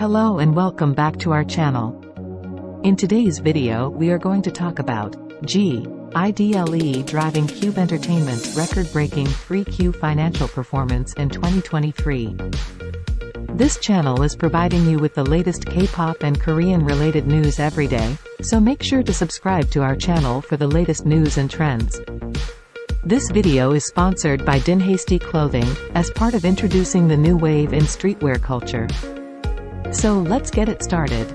Hello and welcome back to our channel. In today's video we are going to talk about G, IDLE driving Cube Entertainment's record-breaking 3Q financial performance in 2023. This channel is providing you with the latest K-pop and Korean-related news every day, so make sure to subscribe to our channel for the latest news and trends. This video is sponsored by Dinhasty Clothing, as part of introducing the new wave in streetwear culture. So let's get it started.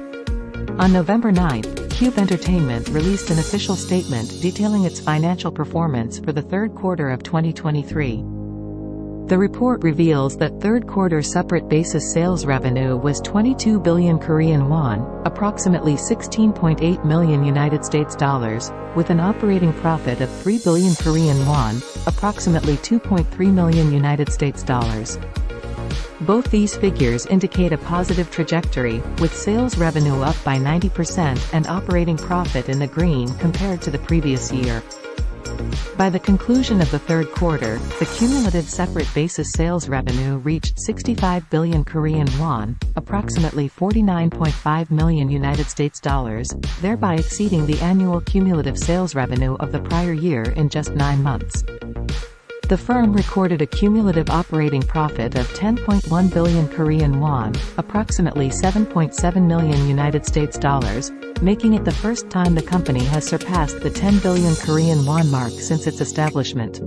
On November 9, Cube Entertainment released an official statement detailing its financial performance for the third quarter of 2023. The report reveals that third quarter separate basis sales revenue was 22 billion Korean won, approximately 16.8 million United States dollars, with an operating profit of 3 billion Korean won, approximately 2.3 million United States dollars. Both these figures indicate a positive trajectory, with sales revenue up by 90% and operating profit in the green compared to the previous year. By the conclusion of the third quarter, the cumulative separate basis sales revenue reached 65 billion Korean won, approximately 49.5 million United States dollars, thereby exceeding the annual cumulative sales revenue of the prior year in just nine months. The firm recorded a cumulative operating profit of 10.1 billion Korean won, approximately 7.7 million United States dollars, making it the first time the company has surpassed the 10 billion Korean won mark since its establishment.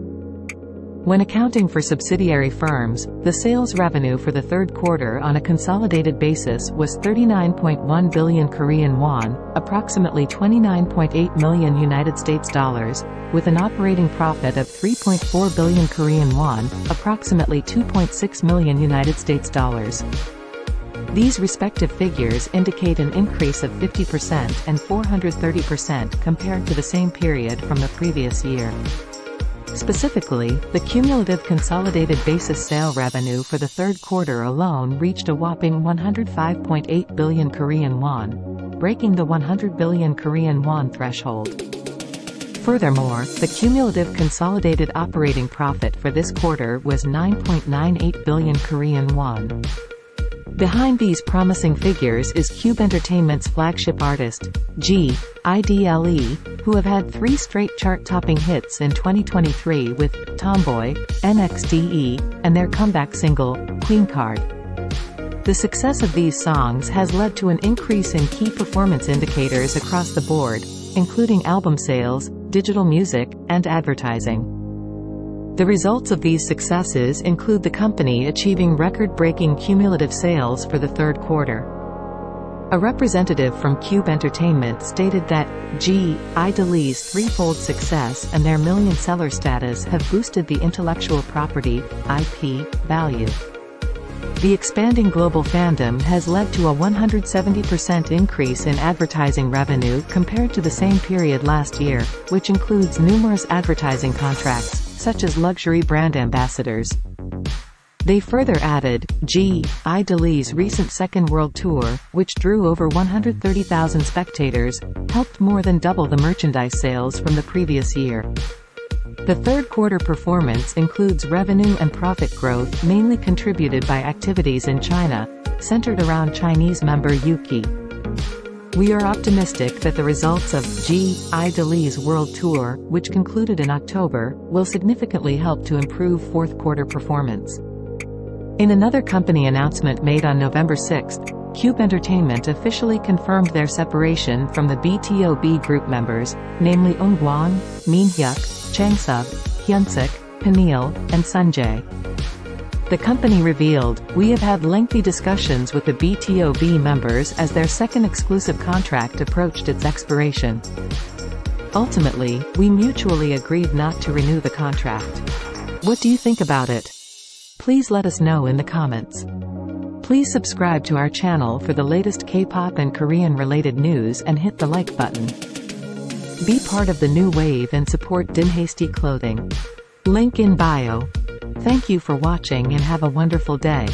When accounting for subsidiary firms, the sales revenue for the third quarter on a consolidated basis was 39.1 billion Korean won, approximately 29.8 million United States dollars, with an operating profit of 3.4 billion Korean won, approximately 2.6 million United States dollars. These respective figures indicate an increase of 50% and 430% compared to the same period from the previous year. Specifically, the cumulative consolidated basis sale revenue for the third quarter alone reached a whopping 105.8 billion Korean won, breaking the 100 billion Korean won threshold. Furthermore, the cumulative consolidated operating profit for this quarter was 9.98 billion Korean won. Behind these promising figures is Cube Entertainment's flagship artist, G, IDLE, who have had three straight chart-topping hits in 2023 with Tomboy, NXDE, and their comeback single, Queen Card. The success of these songs has led to an increase in key performance indicators across the board, including album sales, digital music, and advertising. The results of these successes include the company achieving record-breaking cumulative sales for the third quarter. A representative from Cube Entertainment stated that, G, IDLE's threefold success and their million seller status have boosted the intellectual property, IP, value. The expanding global fandom has led to a 170% increase in advertising revenue compared to the same period last year, which includes numerous advertising contracts, such as luxury brand ambassadors. They further added, G. IDLE's recent Second World Tour, which drew over 130,000 spectators, helped more than double the merchandise sales from the previous year. The third quarter performance includes revenue and profit growth mainly contributed by activities in China, centered around Chinese member Yuqi. We are optimistic that the results of G. IDLE's World Tour, which concluded in October, will significantly help to improve fourth quarter performance. In another company announcement made on November 6, Cube Entertainment officially confirmed their separation from the BTOB group members, namely Eunkwang, Minhyuk, Changsub, Hyunsik, Peniel, and Sungjae. The company revealed, we have had lengthy discussions with the BTOB members as their second exclusive contract approached its expiration. Ultimately, we mutually agreed not to renew the contract. What do you think about it? Please let us know in the comments. Please subscribe to our channel for the latest K-pop and Korean related news and hit the like button. Be part of the new wave and support Dinhasty Clothing. Link in bio. Thank you for watching and have a wonderful day.